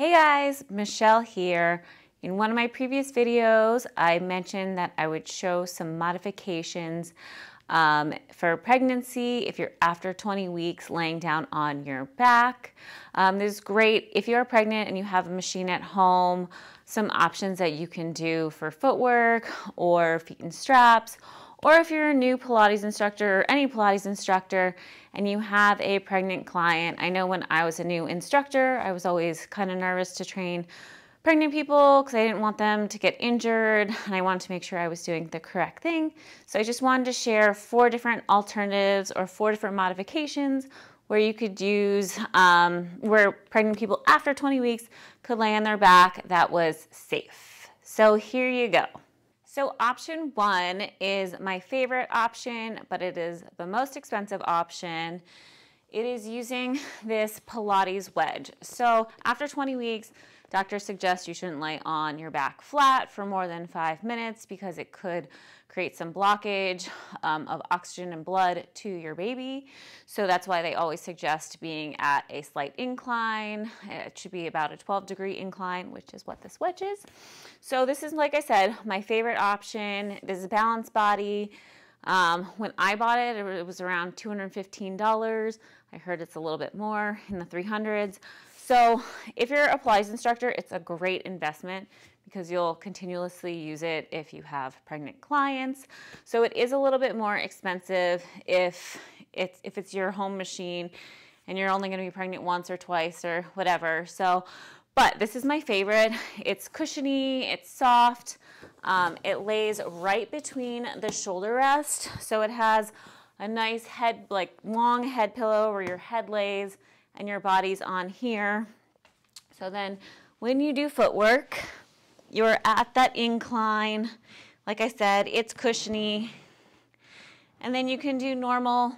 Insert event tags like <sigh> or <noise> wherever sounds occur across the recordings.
Hey guys, Michelle here. In one of my previous videos, I mentioned that I would show some modifications um, for pregnancy if you're after 20 weeks laying down on your back. Um, this is great if you're pregnant and you have a machine at home, some options that you can do for footwork or feet and straps or if you're a new Pilates instructor or any Pilates instructor and you have a pregnant client, I know when I was a new instructor, I was always kind of nervous to train pregnant people because I didn't want them to get injured <laughs> and I wanted to make sure I was doing the correct thing. So I just wanted to share four different alternatives or four different modifications where you could use, um, where pregnant people after 20 weeks could lay on their back that was safe. So here you go. So option one is my favorite option, but it is the most expensive option. It is using <laughs> this Pilates wedge. So after 20 weeks, doctors suggest you shouldn't lay on your back flat for more than five minutes because it could create some blockage um, of oxygen and blood to your baby. So that's why they always suggest being at a slight incline. It should be about a 12 degree incline, which is what this wedge is. So this is, like I said, my favorite option. This is a balanced body. Um, when I bought it, it was around $215. I heard it's a little bit more in the 300s. So if you're a Pilates instructor, it's a great investment because you'll continuously use it if you have pregnant clients. So it is a little bit more expensive if it's, if it's your home machine and you're only gonna be pregnant once or twice or whatever. So, but this is my favorite. It's cushiony, it's soft. Um, it lays right between the shoulder rest. So it has a nice head, like long head pillow where your head lays and your body's on here. So then when you do footwork, you're at that incline. Like I said, it's cushiony. And then you can do normal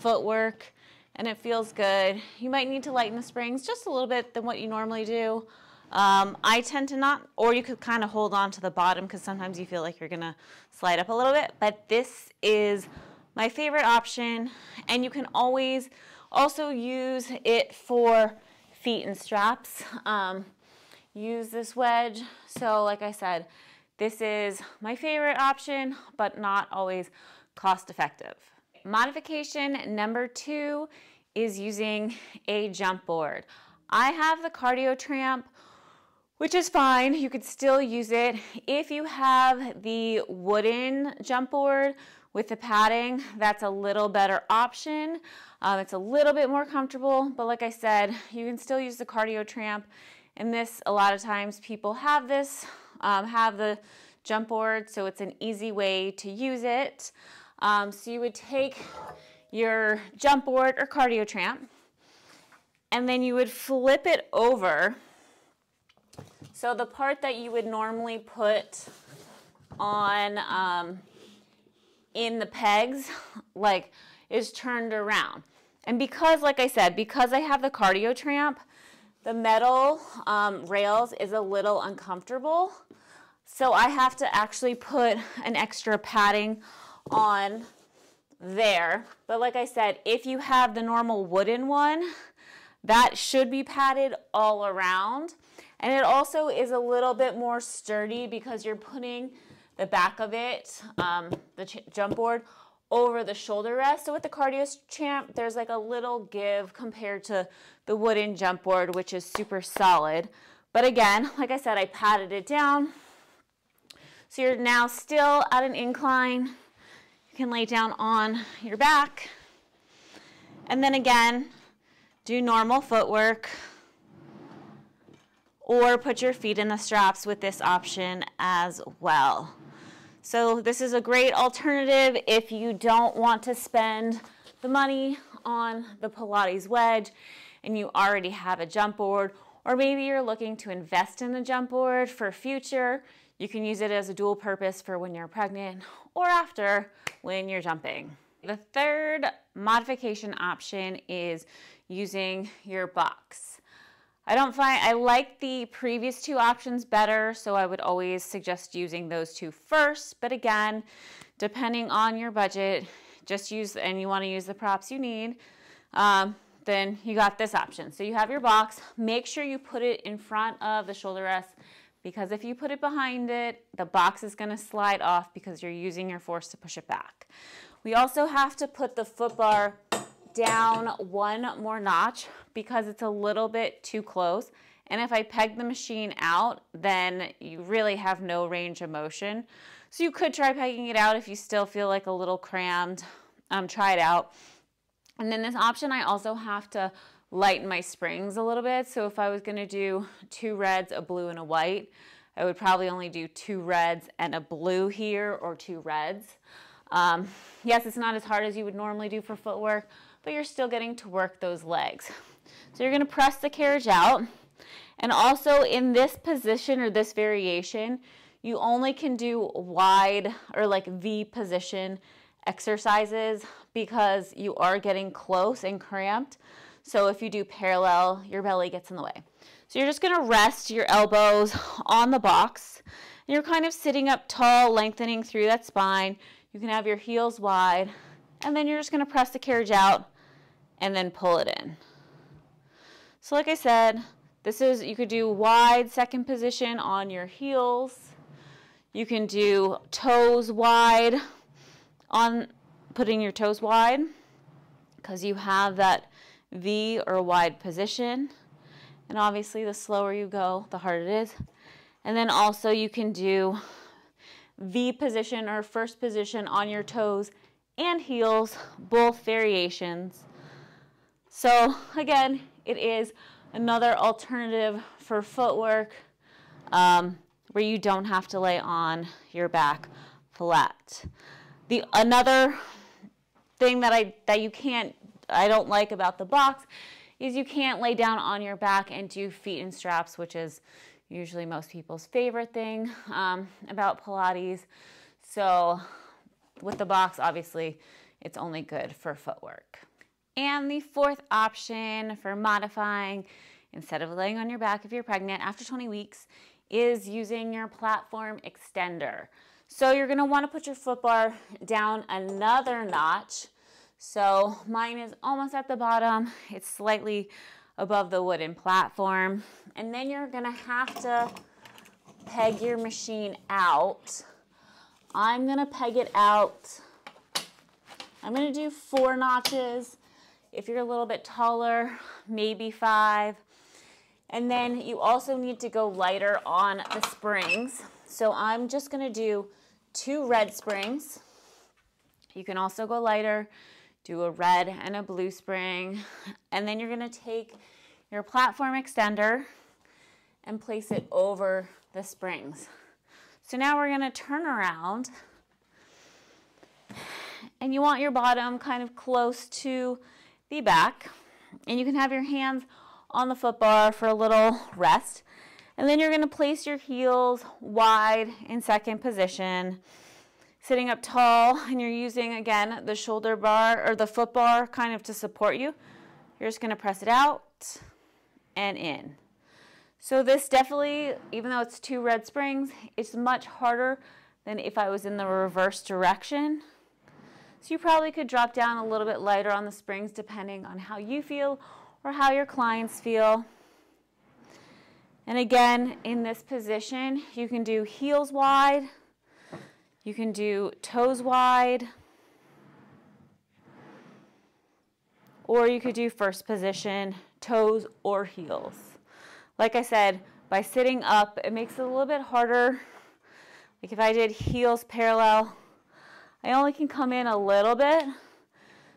footwork and it feels good. You might need to lighten the springs just a little bit than what you normally do. Um, I tend to not, or you could kind of hold on to the bottom because sometimes you feel like you're gonna slide up a little bit, but this is my favorite option. And you can always also use it for feet and straps. Um, use this wedge. So like I said, this is my favorite option, but not always cost effective. Modification number two is using a jump board. I have the cardio tramp, which is fine. You could still use it. If you have the wooden jump board with the padding, that's a little better option. Um, it's a little bit more comfortable, but like I said, you can still use the cardio tramp and this, a lot of times people have this, um, have the jump board, so it's an easy way to use it. Um, so you would take your jump board or cardio tramp, and then you would flip it over. So the part that you would normally put on um, in the pegs, <laughs> like, is turned around. And because, like I said, because I have the cardio tramp, the metal um, rails is a little uncomfortable. So I have to actually put <laughs> an extra padding on there. But like I said, if you have the normal wooden one, that should be padded all around. And it also is a little bit more sturdy because you're putting the back of it, um, the jump board, over the shoulder rest. So with the Cardio Tramp, there's like a little give compared to the wooden jump board, which is super solid. But again, like I said, I patted it down. So you're now still at an incline. You can lay down on your back. And then again, do normal footwork or put your feet in the straps with this option as well. So this is a great alternative if you don't want to spend the money on the Pilates wedge and you already have a jump board or maybe you're looking to invest in a jump board for future. You can use it as a dual purpose for when you're pregnant or after when you're jumping. The third modification option is using your box. I don't find, I like the previous two options better, so I would always suggest using those two first. But again, depending on your budget, just use, and you wanna use the props you need, um, then you got this option. So you have your box. Make sure you put it in front of the shoulder rest because if you put it behind it, the box is gonna slide off because you're using your force to push it back. We also have to put the foot bar down one more notch because it's a little bit too close. And if I peg the machine out, then you really have no range of motion. So you could try pegging it out if you still feel like a little crammed. Um, try it out. And then this option, I also have to lighten my springs a little bit. So if I was gonna do two reds, a blue and a white, I would probably only do two reds and a blue here or two reds. Um, yes, it's not as hard as you would normally do for footwork, but you're still getting to work those legs. So you're gonna press the carriage out. And also in this position or this variation, you only can do wide or like V position exercises because you are getting close and cramped. So if you do parallel, your belly gets in the way. So you're just gonna rest your elbows on the box. And you're kind of sitting up tall, lengthening through that spine. You can have your heels wide, and then you're just gonna press the carriage out and then pull it in. So like I said, this is, you could do wide second position on your heels. You can do toes wide on putting your toes wide because you have that V or wide position. And obviously the slower you go, the harder it is. And then also you can do V position or first position on your toes and heels, both variations. So again, it is another alternative for footwork um, where you don't have to lay on your back flat. The another thing that I that you can't I don't like about the box is you can't lay down on your back and do feet and straps, which is usually most people's favorite thing um, about Pilates. So with the box, obviously, it's only good for footwork. And the fourth option for modifying, instead of laying on your back if you're pregnant after 20 weeks, is using your platform extender. So you're gonna wanna put your foot bar down another notch so mine is almost at the bottom. It's slightly above the wooden platform. And then you're gonna have to peg your machine out. I'm gonna peg it out. I'm gonna do four notches. If you're a little bit taller, <laughs> maybe five. And then you also need to go lighter on the springs. So I'm just gonna do two red springs. You can also go lighter do a red and a blue spring, <laughs> and then you're gonna take your platform extender and place it over the springs. So now we're gonna turn around and you want your bottom kind of close to the back and you can have your hands on the foot bar for a little rest. And then you're gonna place your heels wide in second position sitting up tall and you're using, again, the shoulder bar or the foot bar kind of to support you, you're just going to press it out and in. So this definitely, even though it's two red springs, it's much harder than if I was in the reverse direction. So you probably could drop down a little bit lighter on the springs depending on how you feel or how your clients feel. And again, in this position, you can do heels wide, you can do toes wide, or you could do first position, toes or heels. Like I said, by sitting up, it makes it a little bit harder. Like if I did heels parallel, I only can come in a little bit.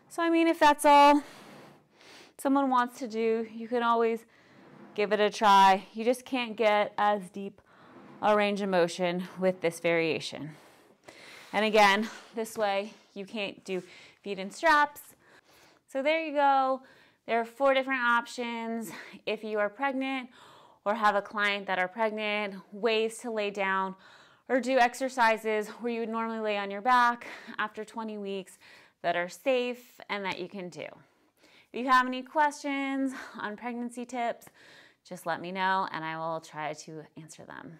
So I mean, if that's all someone wants to do, you can always give it a try. You just can't get as deep a range of motion with this variation. And again, this way you can't do feet in straps. So there you go. There are four different options. If you are pregnant or have a client that are pregnant, ways to lay down or do exercises where you would normally lay on your back after 20 weeks that are safe and that you can do. If you have any questions on pregnancy tips, just let me know and I will try to answer them.